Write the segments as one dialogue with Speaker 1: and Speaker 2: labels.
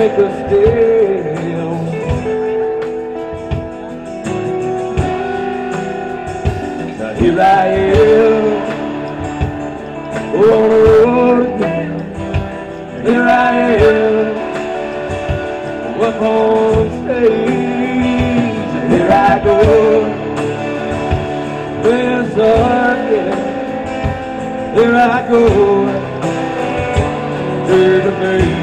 Speaker 1: make us still. Now here I am, on the road again. Here I am, up on stage. Here I go, there's again. Here I go, to the main.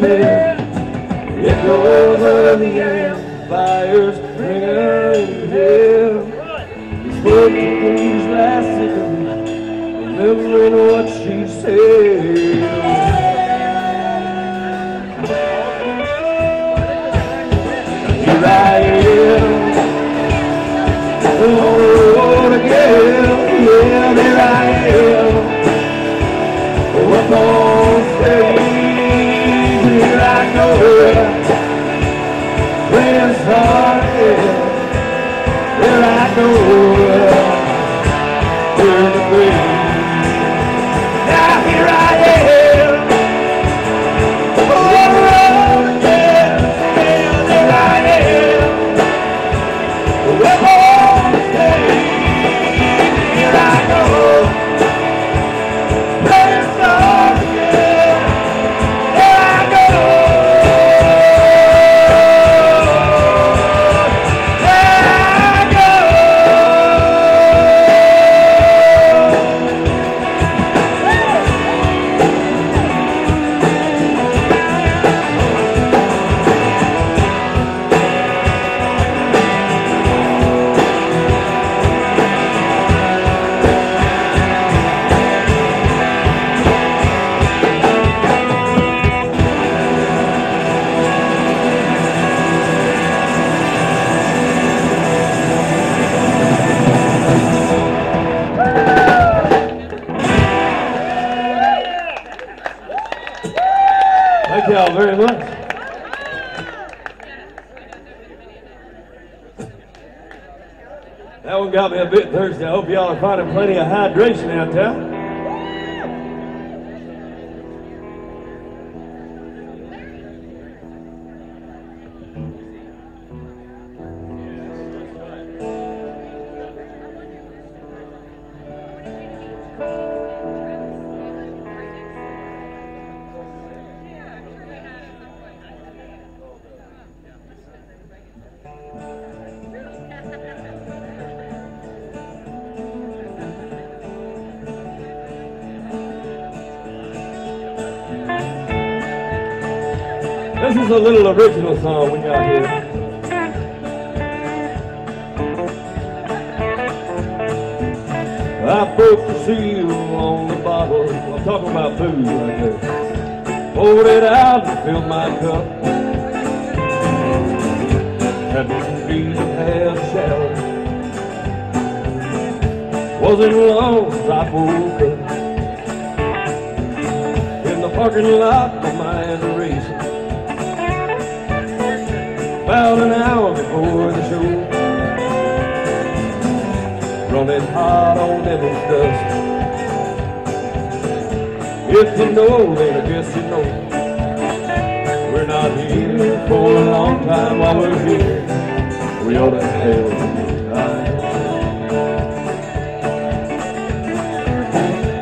Speaker 1: Bed. Echoes of the amplifiers ringing in hell. He these last seconds, remembering what she said. Here I am, on the road again. Yeah, there I am, That one got me a bit thirsty. I hope y'all are finding plenty of hydration out there. This is a little original song when you're got here. I broke the seal on the bottle. I'm talking about booze right there. Poured it out and filled my cup. Hadn't been had a shower. Wasn't long as I woke up. In the parking lot, of my mind About an hour before the show running hot on devil's dust. If you know, then I guess you know. We're not here for a long time while we're here. We ought to have a time.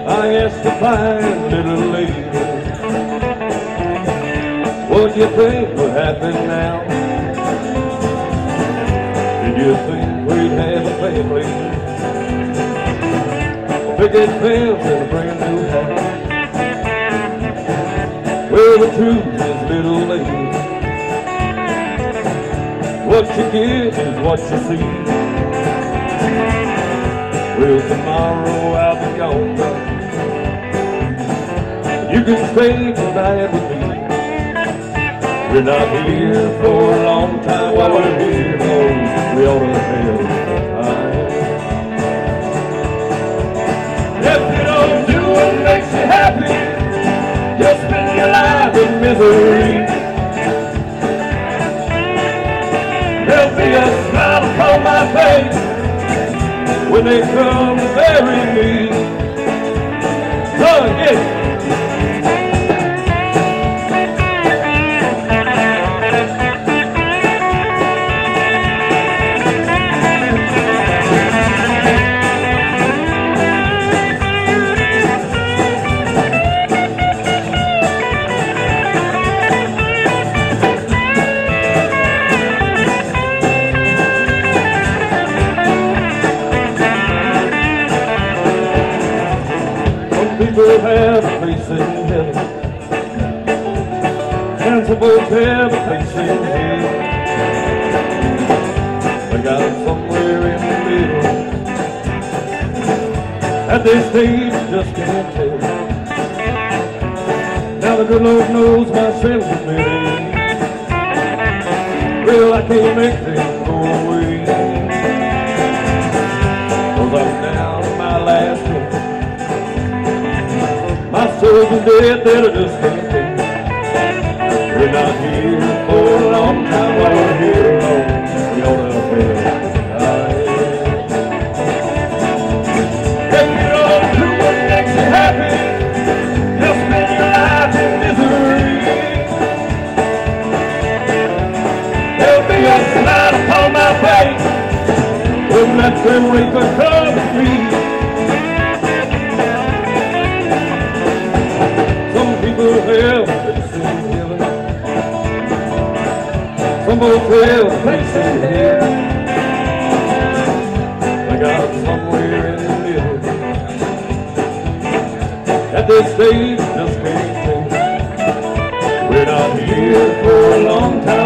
Speaker 1: I asked the fine little lady, what do you think will happen now? Family? picket fence and a brand new house. Well, the truth is, little lady, what you get is what you see. Well, tomorrow I'll be gone. You can stay tonight with me. We're not here for a long time while we're here. No, we ought to have makes you happy, you'll spend your life in misery. There'll be a smile upon my face when they come to bury me. Son, get will have a place in heaven. Both have a place in hell. I got somewhere in the middle. At this stage, just can't tell. Now the good Lord knows my sins, sentiment. Well, I can't make them Dead that I just can't take. We're not here for a long time while we're here alone. We ought to feel If you don't do what makes you happy, you'll spend your life in misery. There'll be a smile upon my face when that grim reaper comes to me. Hell. I got somewhere in the middle. At this stage, just can't tell. We're not here for a long time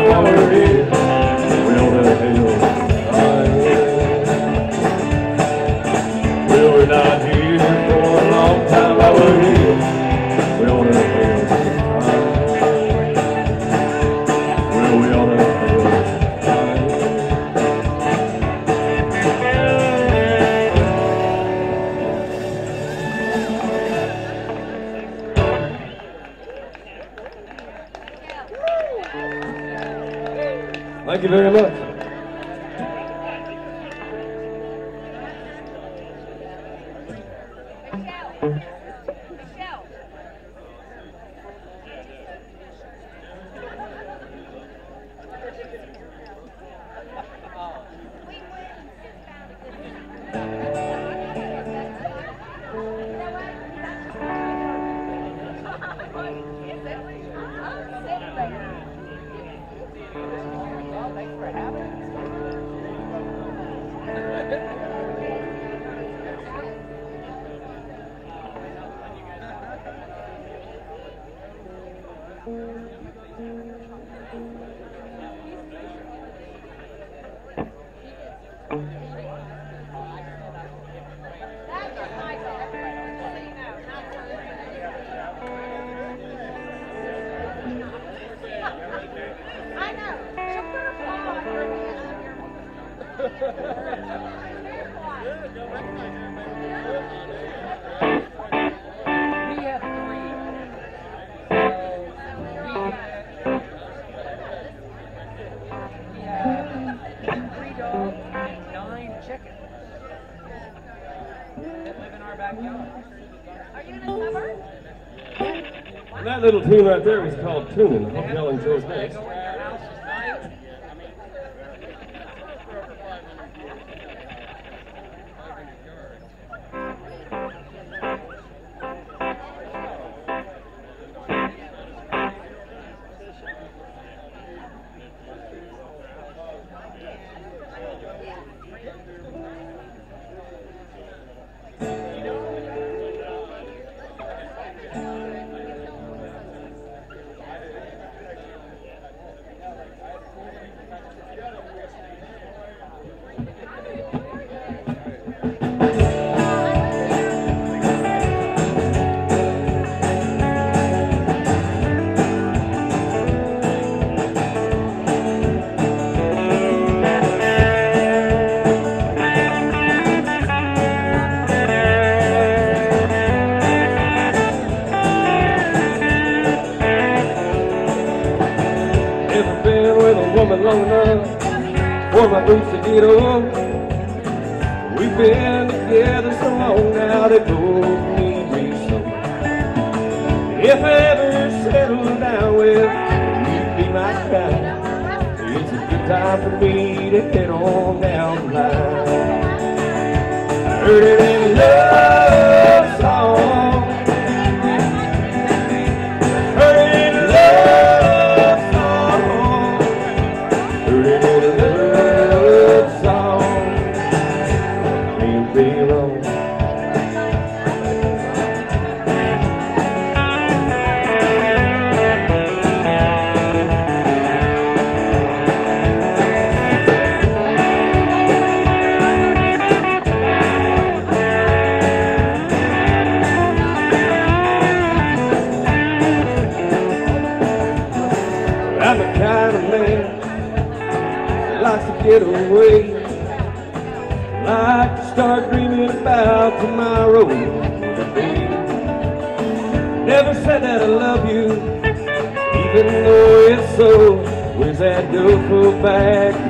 Speaker 1: Thank you Thank you. Little tune right there was called Tuning. I hope y'all enjoyed that. Woman long enough for my boots to get old. We've been together so long now they both need me so. If I ever settle down, well, you'd be my kind. It's a good time for me to head on down the line. Heard it in love get away. Like to start dreaming about tomorrow. Never said that I love you, even though it's so. Where's that duffel bag